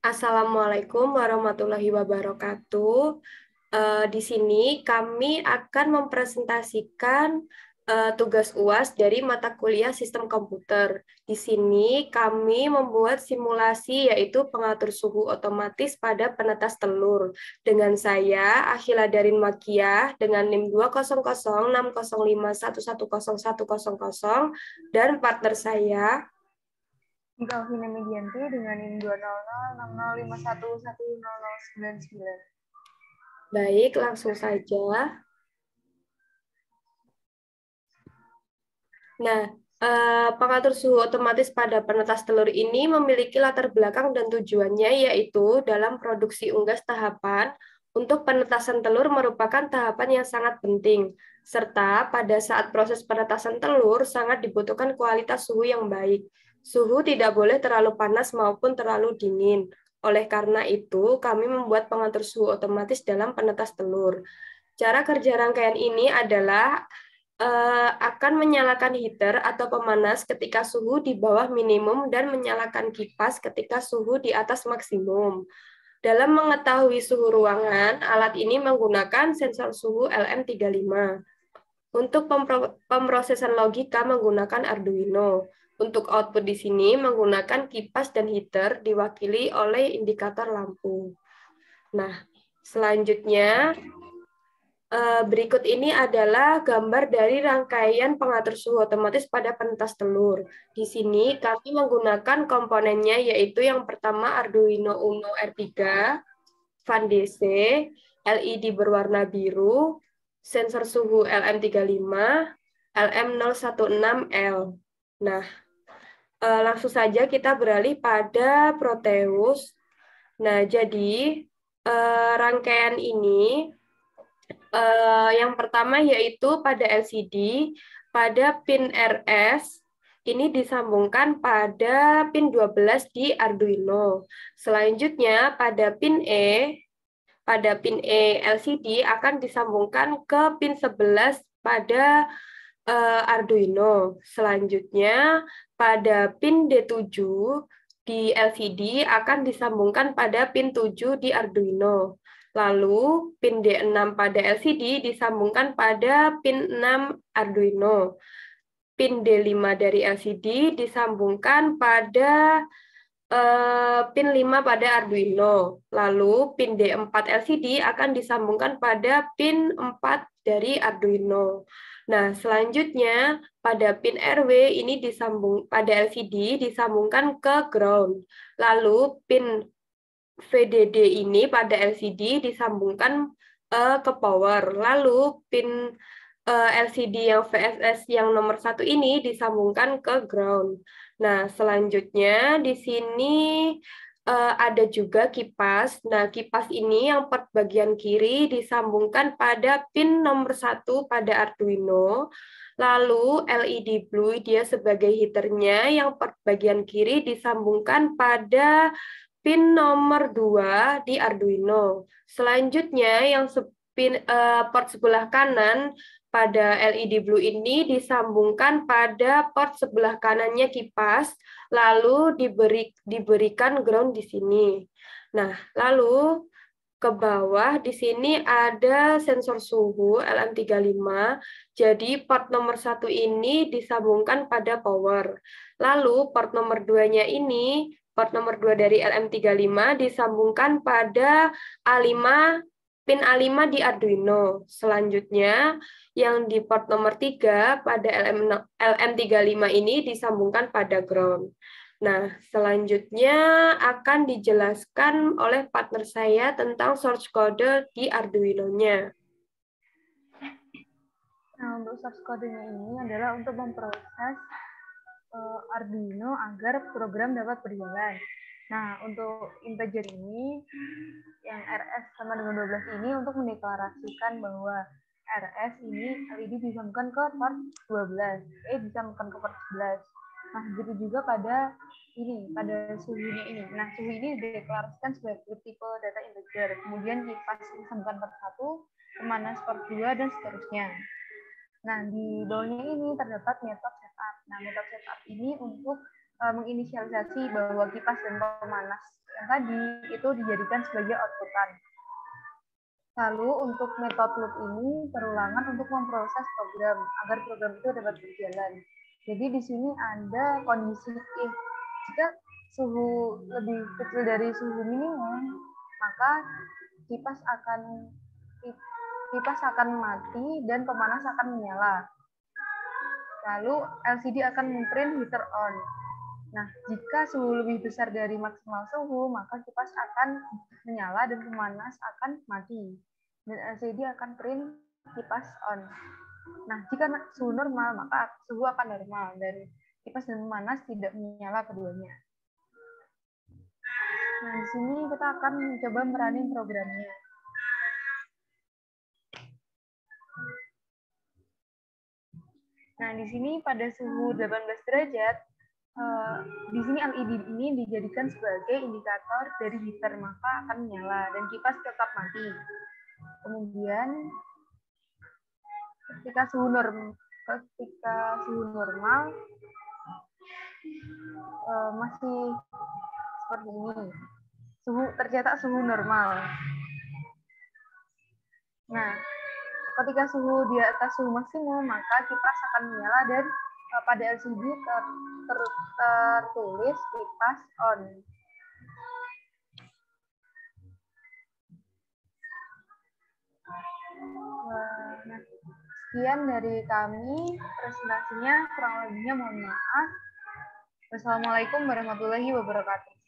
Assalamualaikum warahmatullahi wabarakatuh. Uh, di sini kami akan mempresentasikan uh, tugas UAS dari mata kuliah Sistem Komputer. Di sini kami membuat simulasi yaitu pengatur suhu otomatis pada penetas telur. Dengan saya, Akhila Darin Makiah, dengan NIM 2006051101100 dan partner saya, Galvina Medianti dengan NIM 20060511099. Baik, langsung saja. Nah, eh, pengatur suhu otomatis pada penetas telur ini memiliki latar belakang dan tujuannya yaitu dalam produksi unggas tahapan untuk penetasan telur merupakan tahapan yang sangat penting, serta pada saat proses penetasan telur sangat dibutuhkan kualitas suhu yang baik. Suhu tidak boleh terlalu panas maupun terlalu dingin. Oleh karena itu, kami membuat pengatur suhu otomatis dalam penetas telur. Cara kerja rangkaian ini adalah uh, akan menyalakan heater atau pemanas ketika suhu di bawah minimum dan menyalakan kipas ketika suhu di atas maksimum. Dalam mengetahui suhu ruangan, alat ini menggunakan sensor suhu LM35. Untuk pemrosesan logika menggunakan Arduino. Untuk output di sini menggunakan kipas dan heater diwakili oleh indikator lampu. Nah, selanjutnya eh, berikut ini adalah gambar dari rangkaian pengatur suhu otomatis pada pentas telur. Di sini kami menggunakan komponennya yaitu yang pertama Arduino Uno R3, Fan DC, LED berwarna biru, sensor suhu LM35, LM016L. Nah, langsung saja kita beralih pada Proteus. Nah, jadi uh, rangkaian ini uh, yang pertama yaitu pada LCD, pada pin RS, ini disambungkan pada pin 12 di Arduino. Selanjutnya pada pin E, pada pin E LCD akan disambungkan ke pin 11 pada uh, Arduino. Selanjutnya, pada pin D7 di LCD akan disambungkan pada pin 7 di Arduino. Lalu, pin D6 pada LCD disambungkan pada pin 6 Arduino. Pin D5 dari LCD disambungkan pada uh, pin 5 pada Arduino. Lalu, pin D4 LCD akan disambungkan pada pin 4 dari Arduino. Nah, selanjutnya pada pin RW ini disambung pada LCD disambungkan ke ground. Lalu pin VDD ini pada LCD disambungkan uh, ke power. Lalu pin uh, eh, LCD yang VSS yang nomor satu ini disambungkan ke ground. Nah, selanjutnya di sini uh, ada juga kipas. Nah, kipas ini yang part bagian kiri disambungkan pada pin nomor satu pada Arduino. Lalu LED blue dia sebagai heaternya yang part bagian kiri disambungkan pada pin nomor 2 di Arduino. Selanjutnya yang pin uh, port sebelah kanan pada LED blue ini disambungkan pada port sebelah kanannya kipas, lalu diberi, diberikan ground di sini. Nah, lalu ke bawah di sini ada sensor suhu LM35. Jadi port nomor satu ini disambungkan pada power. Lalu port nomor 2-nya ini, port nomor 2 dari LM35 disambungkan pada A5 pin A5 di Arduino. Selanjutnya, yang di port nomor 3 pada LM, LM35 ini disambungkan pada ground. Nah, selanjutnya akan dijelaskan oleh partner saya tentang source code di Arduino-nya. Nah, untuk source code-nya ini adalah untuk memproses uh, Arduino agar program dapat berjalan. Nah, untuk integer ini, yang RS sama dengan 12 ini untuk mendeklarasikan bahwa RS ini LED disambungkan ke port 12, E disambungkan ke port 11. Nah, begitu juga pada ini, pada suhunya ini. Nah, suhu ini dideklarasikan sebagai tipe data integer. Kemudian kipas disambungkan port 1, pemanas port 2, dan seterusnya. Nah, di bawahnya ini terdapat metode setup. Nah, metode setup ini untuk uh, menginisialisasi bahwa kipas dan pemanas yang tadi itu dijadikan sebagai outputan. Lalu untuk metode loop ini perulangan untuk memproses program agar program itu dapat berjalan. Jadi di sini ada kondisi if. Jika suhu lebih kecil dari suhu minimum, maka kipas akan kipas akan mati dan pemanas akan menyala. Lalu LCD akan memprint heater on. Nah, jika suhu lebih besar dari maksimal suhu, maka kipas akan menyala dan pemanas akan mati. Dan LCD akan print kipas on. Nah, jika suhu normal, maka suhu akan normal dan kipas dan pemanas tidak menyala keduanya. Nah, di sini kita akan mencoba meranin programnya. Nah, di sini pada suhu 18 derajat, uh, di sini LED ini dijadikan sebagai indikator dari heater, maka akan menyala dan kipas tetap mati. Kemudian ketika suhu normal, ketika suhu normal uh, masih seperti ini, suhu tercatat suhu normal. Nah, ketika suhu di atas suhu maksimum, maka kipas akan menyala dan pada LCD ter, ter, tertulis kipas on. Nah, sekian dari kami presentasinya kurang lebihnya mohon maaf. Wassalamualaikum warahmatullahi wabarakatuh.